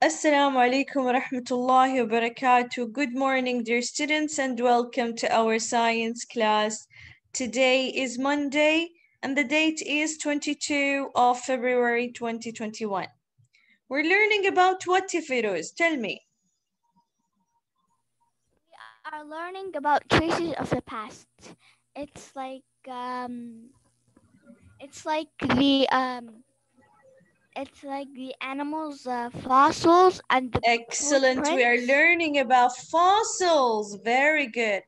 Assalamu alaikum wa rahmatullahi wa barakatuh. Good morning, dear students, and welcome to our science class. Today is Monday, and the date is 22 of February 2021. We're learning about what, if Tifiruz? Tell me. We are learning about traces of the past. It's like um, it's like the um, it's like the animals' uh, fossils and the Excellent. We are learning about fossils. Very good.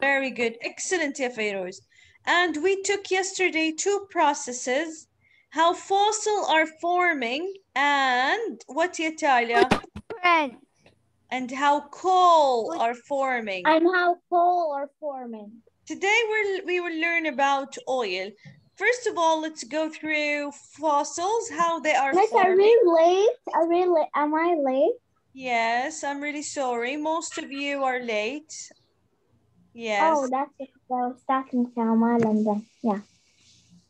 Very good. Excellent, ya Feroz. And we took yesterday two processes, how fossil are forming and what ya Talia? Footprint. And how coal are forming. and how coal are forming. Today we're, we will learn about oil. First of all, let's go through fossils, how they are Miss, are forming. we late? Are we late? Am I late? Yes, I'm really sorry. Most of you are late. Yes. Oh, that's because I was talking to Amal and then, yeah.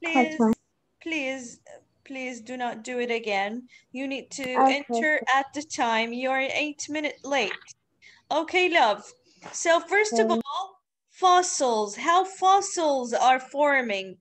please, please, please do not do it again. You need to Okay. enter at the time. You're eight minutes late. Okay, love. So first of all, fossils, how fossils are forming.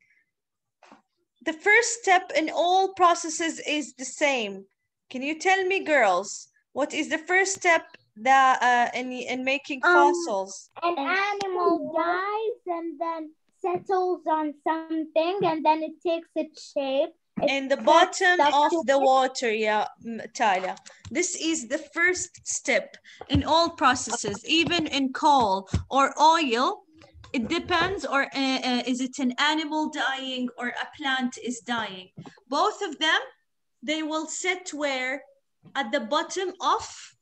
The first step in all processes is the same. Can you tell me, girls, what is the first step that uh, in, in making Um, fossils? An animal dies and then settles on something and then it takes its shape. It in the bottom of the it. water, yeah, Talia. This is the first step in all processes, even in coal or oil. It depends, or uh, uh, is it an animal dying or a plant is dying? Both of them, they will sit where at the bottom of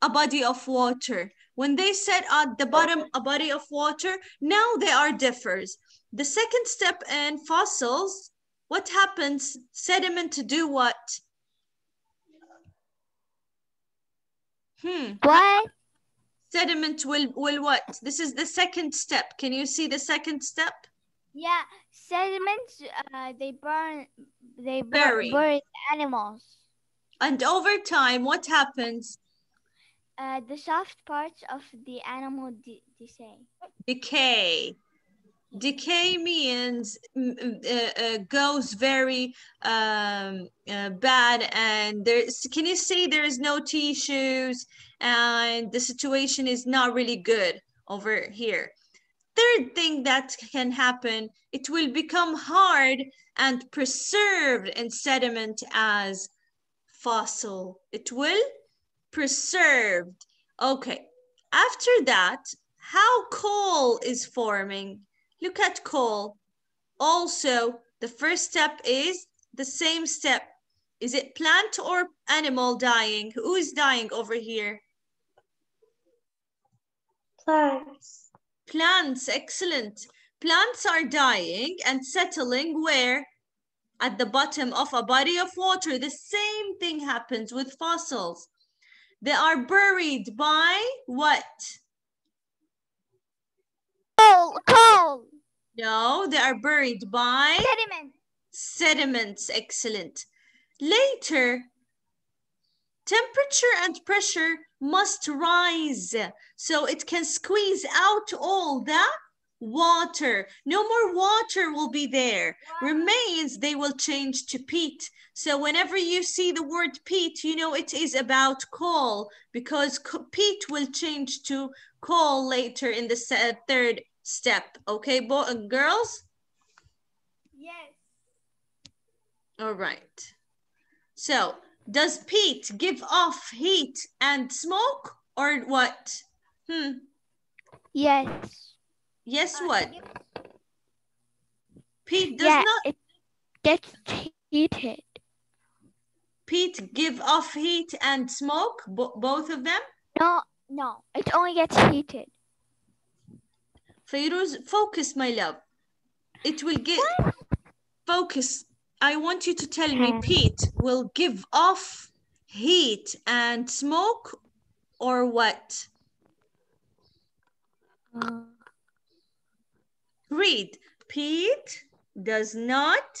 a body of water. When they sit at the bottom a body of water, now they are differs. The second step in fossils, what happens? Sediment to do what? Hmm. What? Sediment will will what? This is the second step. Can you see the second step? Yeah, sediments. Uh, they burn. They Bury. bury animals. And over time, what happens? Uh, the soft parts of the animal de- decay. Decay. Decay means uh, uh, goes very um, uh, bad, and there's. Can you see there is no tissues, and the situation is not really good over here. Third thing that can happen, it will become hard and preserved in sediment as fossil. It will preserved. Okay. After that, how coal is forming? Look at coal. Also, the first step is the same step. Is it plant or animal dying? Who is dying over here? Plants. Plants, excellent. Plants are dying and settling where? At the bottom of a body of water. The same thing happens with fossils. They are buried by what? Coal. Coal. No, they are buried by Sediment. sediments. Excellent. Later, temperature and pressure must rise so it can squeeze out all the water. No more water will be there. Remains, they will change to peat. So whenever you see the word peat, you know it is about coal because co- peat will change to coal later in the third step. Okay, bo- uh, girls? Yes. All right. So, does peat give off heat and smoke or what? Hmm. Yes. Yes, Uh, what? Peat does yeah, not it gets heated. peat give off heat and smoke, bo- both of them? No, no, it only gets heated. Focus, my love. It will get focus. I want you to tell me peat will give off heat and smoke or what? Uh, Read. Peat does not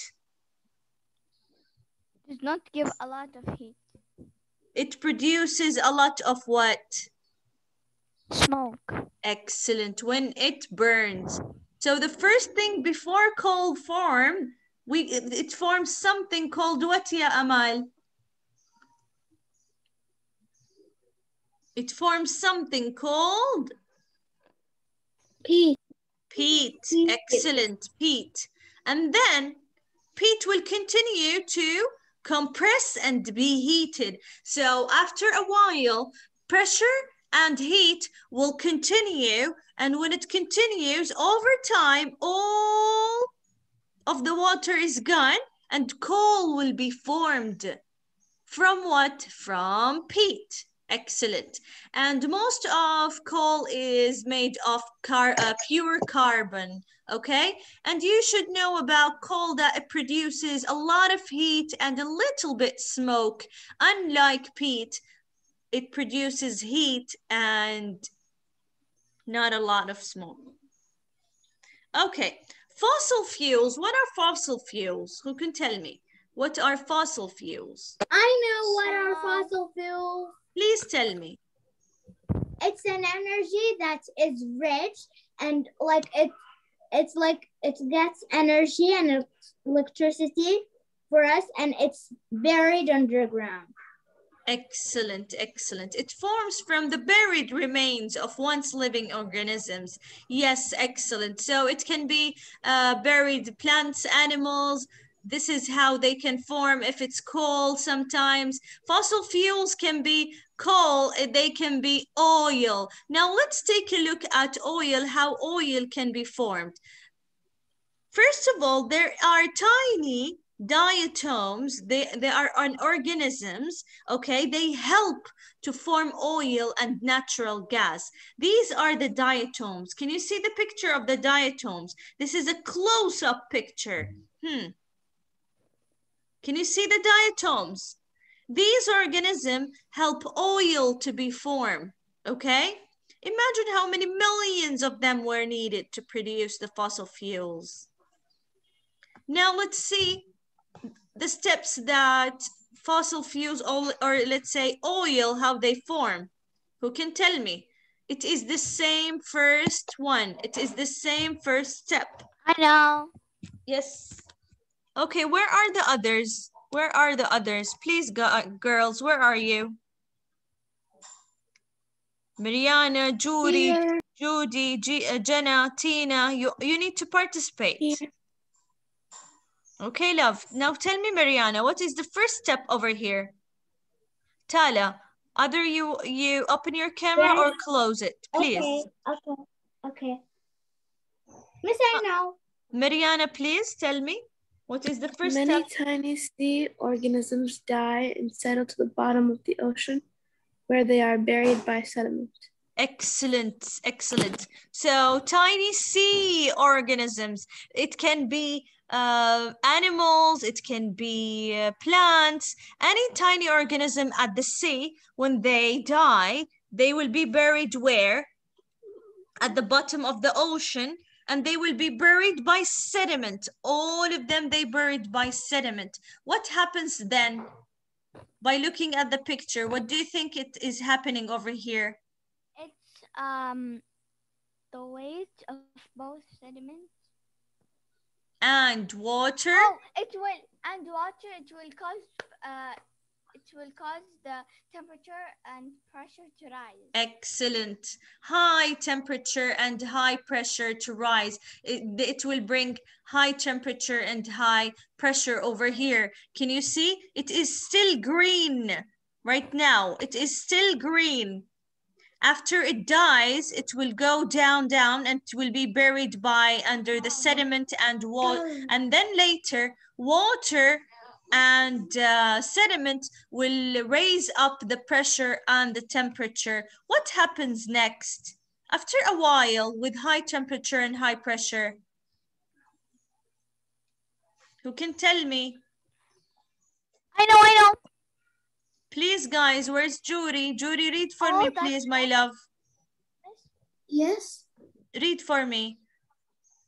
does not give a lot of heat. It produces a lot of what? Smoke. Excellent. When it burns. So the first thing before coal form, we it it forms something called what ya Amal? It forms something called Peat. peat. Peat. Excellent, peat. And then peat will continue to compress and be heated. So after a while, pressure and heat will continue. And when it continues over time, all of the water is gone and coal will be formed. From what? From peat. Excellent. And most of coal is made of car uh, pure carbon. Okay. And you should know about coal that it produces a lot of heat and a little bit smoke. Unlike peat, it produces heat and not a lot of smoke. Okay. Fossil fuels. What are fossil fuels? Who can tell me? What are fossil fuels? I know what are fossil fuels. Please tell me. It's an energy that is rich and like it it's like it gets energy and electricity for us and it's buried underground. Excellent, excellent. It forms from the buried remains of once living organisms. Yes, excellent. So it can be uh, buried plants, animals. This is how they can form if it's coal sometimes. Fossil fuels can be coal, eh, they can be oil. Now let's take a look at oil, how oil can be formed. First of all, there are tiny diatoms, they, they are on organisms, okay? They help to form oil and natural gas. These are the diatoms. Can you see the picture of the diatoms? This is a close-up picture. Hmm. Can you see the diatoms? These organisms help oil to be formed, okay? Imagine how many millions of them were needed to produce the fossil fuels. Now let's see the steps that fossil fuels or, or let's say oil, how they form. Who can tell me? It is the same first one. It is the same first step. I know. Yes. Okay, where are the others? Where are the others? Please, go, uh, girls, where are you? Mariana, Judy, Here. Judy, G, uh, Jenna, Tina, you, you need to participate. Here. Okay, love. Now tell me, Mariana, what is the first step over here? Tala, either you you open your camera or close it, please. Okay, okay, okay. Miss, I know. Uh, Mariana, please tell me, what is the first Many step? tiny sea organisms die and settle to the bottom of the ocean where they are buried by sediment. Excellent, excellent. So tiny sea organisms, it can be uh, animals, it can be uh, plants, any tiny organism at the sea, when they die, they will be buried where? At the bottom of the ocean, and they will be buried by sediment. All of them, they buried by sediment. What happens then? By looking at the picture, what do you think it is happening over here? Um the weight of both sediments. and water. Oh, it will and water. It will cause uh, it will cause the temperature and pressure to rise. Excellent. High temperature and high pressure to rise. It, it will bring high temperature and high pressure over here. Can you see? It is still green right now. It is still green. After it dies, it will go down, down, and it will be buried by under the sediment and water. And then later, water and uh, sediment will raise up the pressure and the temperature. What happens next? After a while, with high temperature and high pressure, who can tell me? I know. I know. Please, guys, where's Judy? Judy, read for Oh, me, please, my love. Yes. Read for me.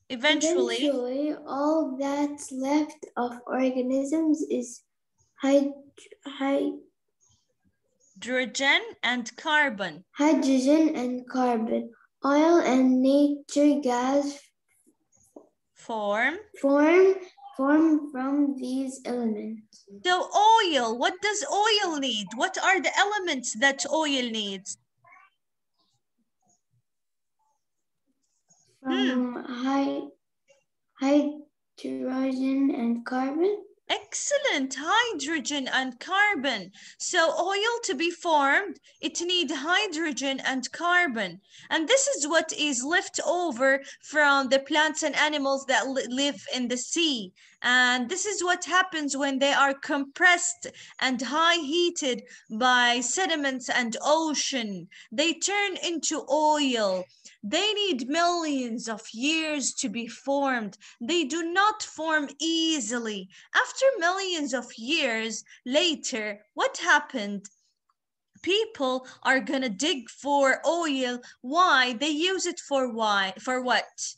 Eventually, Eventually, all that's left of organisms is hyd- hydrogen and carbon. hydrogen and carbon. Oil and nature gas Form. form form from these elements. So oil, what does oil need? What are the elements that oil needs? From hmm. high, hydrogen and carbon. Excellent, hydrogen and carbon. So oil to be formed, it needs hydrogen and carbon. And this is what is left over from the plants and animals that li- live in the sea. And this is what happens when they are compressed and high heated by sediments and ocean. They turn into oil. They need millions of years to be formed. They do not form easily. After millions of years later, what happened? People are gonna dig for oil. Why? They use it for why? For what?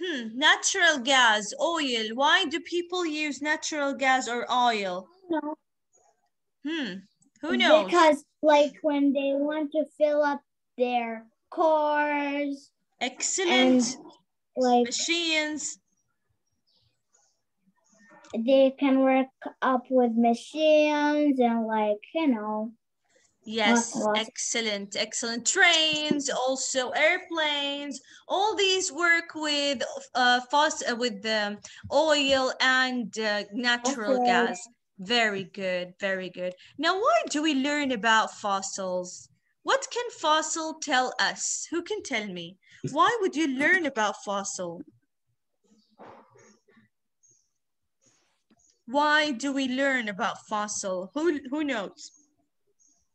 Hmm, natural gas, oil. Why do people use natural gas or oil? No. Hmm, who knows? Because like when they want to fill up their cars, Excellent. like Machines. they can work up with machines and like you know Yes, lots. excellent, excellent. Trains, also airplanes. All these work with uh, fos- uh, with the oil and uh, natural Okay. gas. Very good, very good. Now, why do we learn about fossils? What can fossil tell us? Who can tell me? Why would you learn about fossil? Why do we learn about fossil? Who who knows?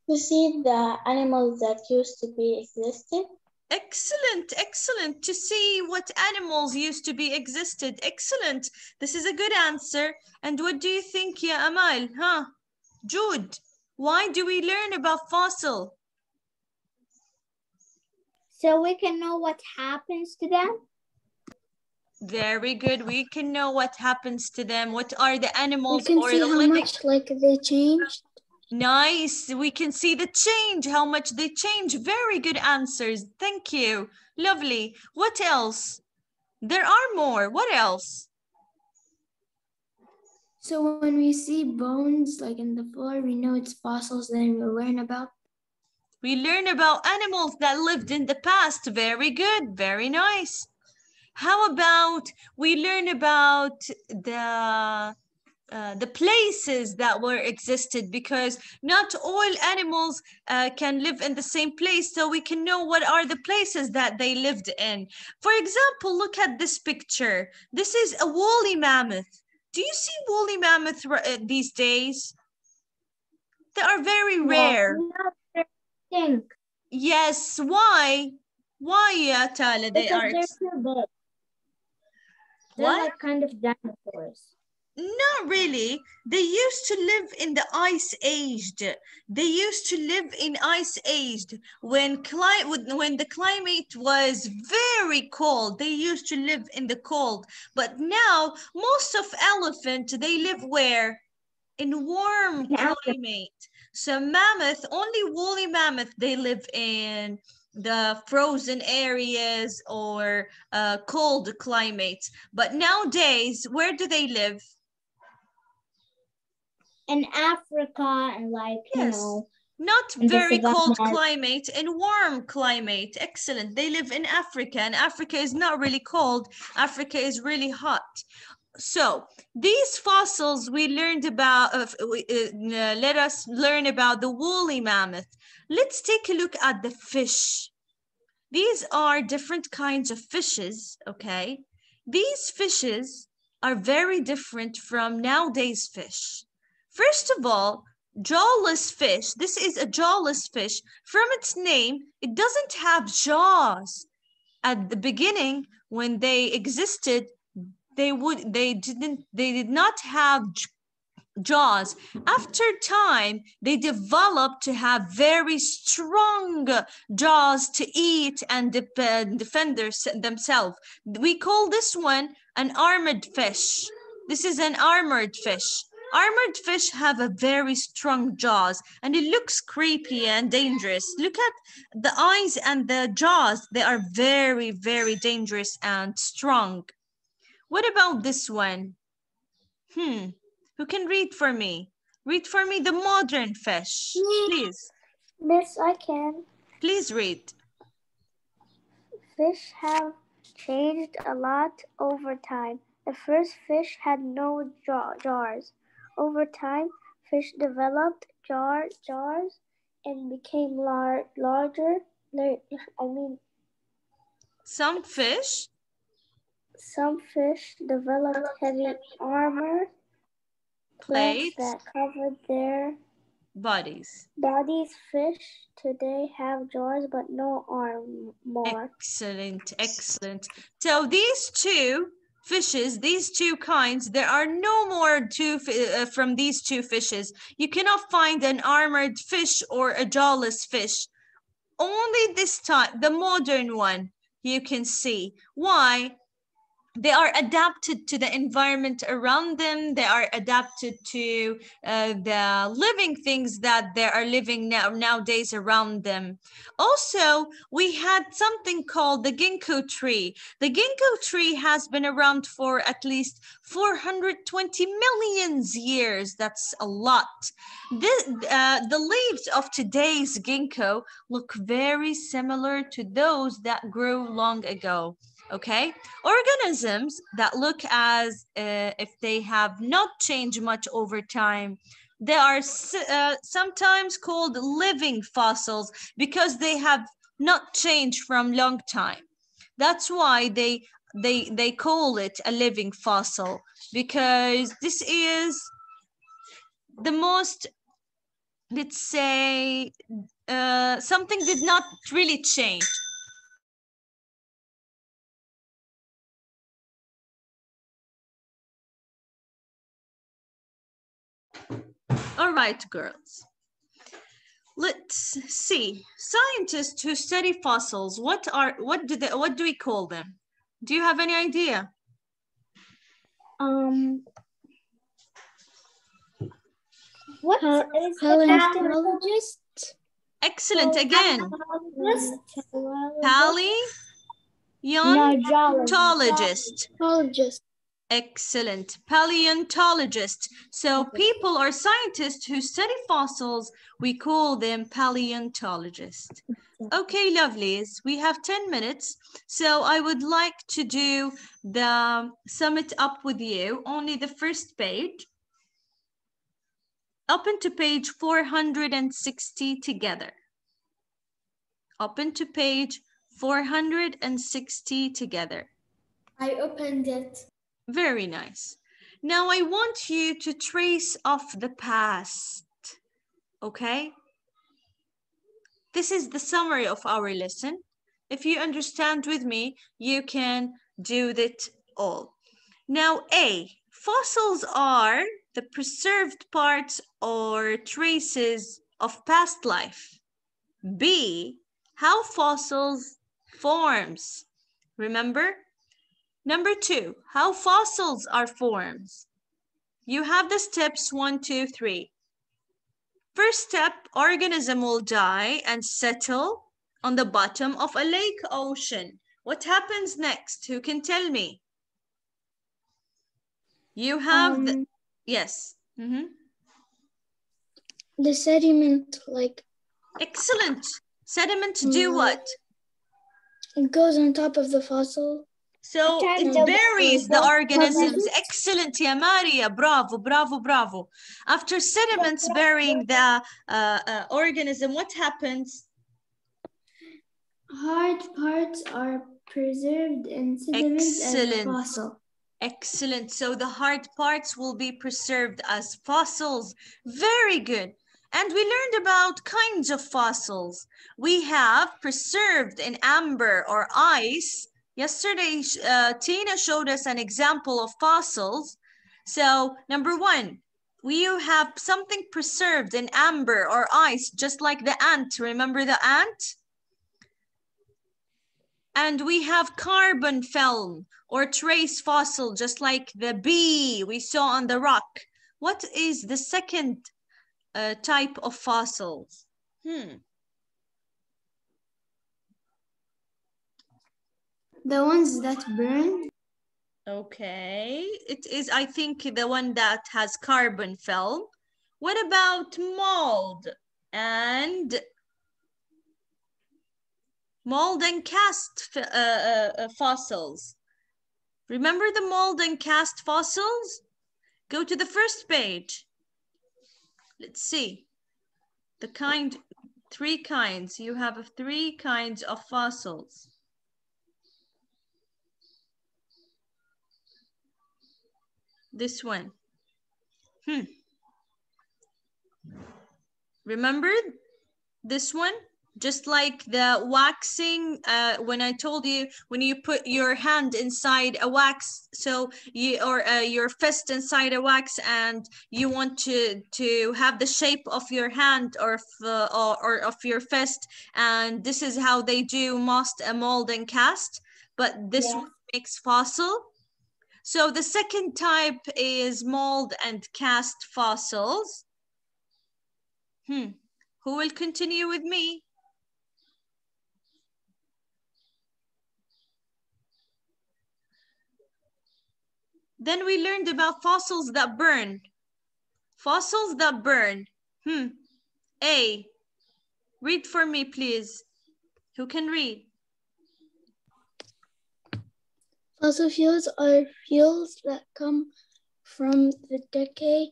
To see the animals that used to be existed. Excellent, excellent. To see what animals used to be existed. Excellent. This is a good answer. And what do you think, Ya Amal? Huh? Jude, why do we learn about fossil? So we can know what happens to them. Very good. We can know what happens to them. What are the animals We animals can or see the how living? much like they changed. Nice. We can see the change, how much they change. Very good answers. Thank you. Lovely. What else? There are more. What else? So when we see bones like in the floor, we know it's fossils. Then we learn about We learn about animals that lived in the past. Very good. Very nice. How about we learn about the uh, the places that were existed because not all animals uh, can live in the same place so we can know what are the places that they lived in for example look at this picture this is a woolly mammoth do you see woolly mammoth uh, these days they are very rare Think yes why why ya Tala, they because are they're too big. They're What? like kind of dinosaurs. Not really. They used to live in the ice aged. They used to live in ice aged when cli- when when the climate was very cold. They used to live in the cold. But now most of elephant they live where? In warm In climate. So mammoth, only woolly mammoth, they live in the frozen areas or uh, cold climates. But nowadays, where do they live? In Africa and like you Yes. know Not very cold climate and warm climate. Excellent. They live in Africa, and Africa is not really cold. Africa is really hot. So these fossils we learned about. Uh, we- uh, uh, let us learn about the woolly mammoth. Let's take a look at the fish. These are different kinds of fishes. Okay, these fishes are very different from nowadays fish. First of all, jawless fish. This is a jawless fish. From its name, it doesn't have jaws. At the beginning, when they existed, they would they didn't they did not have jaws. After time, they developed to have very strong jaws to eat and defend themselves. We call this one an armored fish. This is an armored fish. Armored fish have a very strong jaws and it looks creepy and dangerous. Look at the eyes and the jaws. They are very, very dangerous and strong. What about this one? Hmm, who can read for me? Read for me the modern fish, please. Miss, I can. Please read. Fish have changed a lot over time. The first fish had no jar jars. Over time, fish developed jar jars and became lar larger. I mean, Some fish, some fish developed heavy armor plates plates, that covered their bodies. bodies. Fish today have jaws but no armor. Excellent, excellent. So these two fishes, these two kinds, there are no more two uh, from these two fishes. You cannot find an armored fish or a jawless fish. Only this time, the modern one, you can see. Why? They are adapted to the environment around them. They are adapted to uh, the living things that they are living now nowadays around them. Also, we had something called the ginkgo tree. The ginkgo tree has been around for at least 420 millions years. That's a lot. This, uh, the leaves of today's ginkgo look very similar to those that grew long ago. Okay, organisms that look as uh, if they have not changed much over time they are uh, sometimes called living fossils because they have not changed from long time. That's why they they they call it a living fossil because this is the most let's say uh, something did not really change All right, girls. Let's see. Scientists who study fossils, what are what do they what do we call them? Do you have any idea? Um, what Pa- is Paleontologist? Excellent again. Paleontologist? Excellent. Paleontologist. So people or scientists who study fossils, we call them paleontologists. Okay, lovelies. We have 10 minutes. So I would like to do the sum it up with you, only the first page. Open to page 460 together. Open to page 460 together. I opened it. Very nice. Now I want you to trace off the past, okay? This is the summary of our lesson. If you understand with me, you can do that all. Now A, fossils are the preserved parts or traces of past life. B, how fossils forms. Remember? Number two, how fossils are formed. You have the steps one, two, three. First step, organism will die and settle on the bottom of a lake ocean. What happens next? Who can tell me? You have, the, Um, yes. mhm. the sediment, like, Excellent. Sediment do Mm. what? it goes on top of the fossil. So it of buries the organisms. Excellent, yeah, Maria. Bravo, bravo, bravo. After sediments burying the uh, uh, organism, what happens? Hard parts are preserved in sediments as a fossil. Excellent. So the hard parts will be preserved as fossils. Very good. And we learned about kinds of fossils. We have preserved in amber or ice. Yesterday, uh, Tina showed us an example of fossils. So number one, we have something preserved in amber or ice, just like the ant. Remember the ant? And we have carbon film or trace fossil, just like the bee we saw on the rock. What is the second uh, type of fossils? Hmm. The ones that burn. Okay, it is, I think, the one that has carbon film. What about mold and mold and cast uh, uh, uh, fossils? Remember the mold and cast fossils? Go to the first page. Let's see. The kind, three kinds. You have three kinds of fossils. This one. Hmm. Remember this one? Just like the waxing, uh, when I told you, when you put your hand inside a wax, so you, or uh, your fist inside a wax and you want to, to have the shape of your hand or, uh, or, or of your fist. And this is how they do most a mold and cast, but this Yeah. one makes fossil. So the second type is mold and cast fossils. Hmm. Who will continue with me? Then we learned about fossils that burn. Fossils that burn. Hmm. A. Read for me, please. Who can read? Fossil fuels are fuels that come from the decay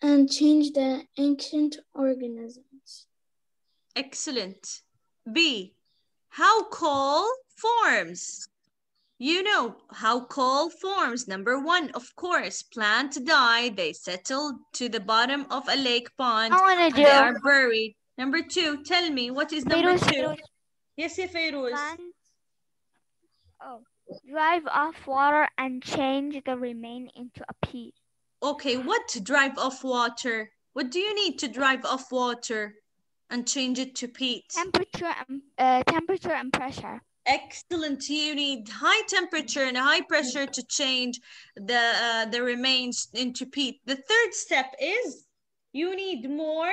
and change the ancient organisms. Excellent. B. How coal forms. You know how coal forms. Number one, of course, plant die. They settle to the bottom of a lake pond. I want and to They are buried. Number two, tell me, what is number Feroz, two? Feroz, Yes, yeah, Feroz. plants. Oh, drive off water and change the remain into a peat. Okay, what to drive off water? What do you need to drive off water and change it to peat? Temperature and uh, temperature and pressure. Excellent. You need high temperature and high pressure to change the uh, the remains into peat. The third step is you need more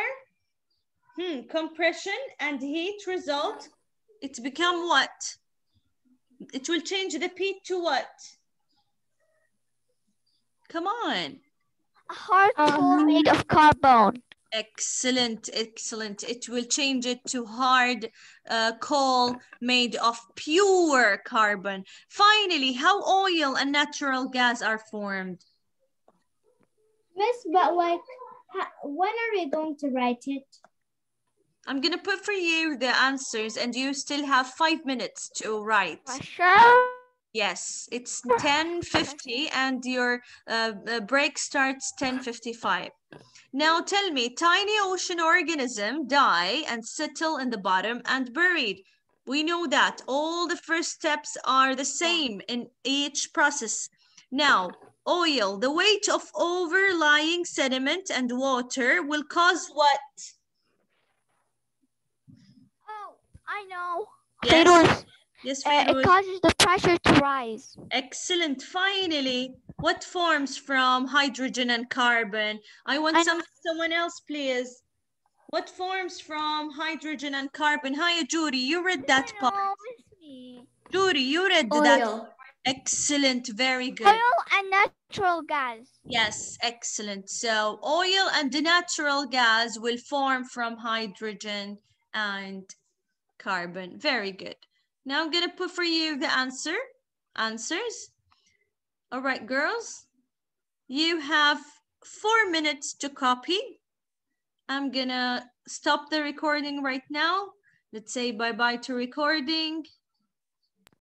hmm, compression and heat result. It's become what? It will change the peat to what? Come on. A hard Um, made of carbon. Excellent, excellent. It will change it to hard uh, coal made of pure carbon. Finally, how oil and natural gas are formed? Miss, but like, ha- when are we going to write it? I'm gonna put for you the answers and you still have five minutes to write. Yes, it's 10.50 and your uh, uh, break starts 10.55. Now tell me, tiny ocean organism die and settle in the bottom and buried. We know that all the first steps are the same in each process. Now, oil, the weight of overlying sediment and water will cause what? Oh, I know. Yes, Feroz, yes, uh, it causes the pressure to rise. Excellent. Finally, what forms from hydrogen and carbon? I want I some someone else, please. What forms from hydrogen and carbon? Hi, Judy, you read that No, part. it's me. Judy, you read that. Oil. Excellent. Very good. Oil and natural gas. Yes, excellent. So oil and the natural gas will form from hydrogen and carbon. Very good. Now I'm gonna put for you the answer, answers. All right, girls, you have four minutes to copy. I'm gonna stop the recording right now. Let's say bye-bye to recording.